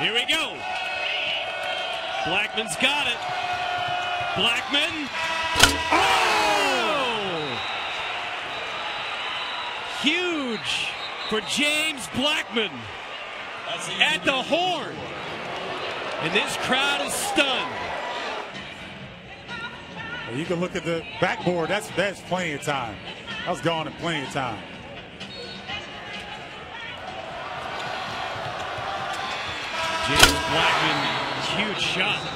Here we go. Blackmon's got it. Blackmon. Oh! Huge for James Blackmon at the horn. And this crowd is stunned. You can look at the backboard. That's that's plenty of time. That was gone in plenty of time. James Blackmon, huge shot.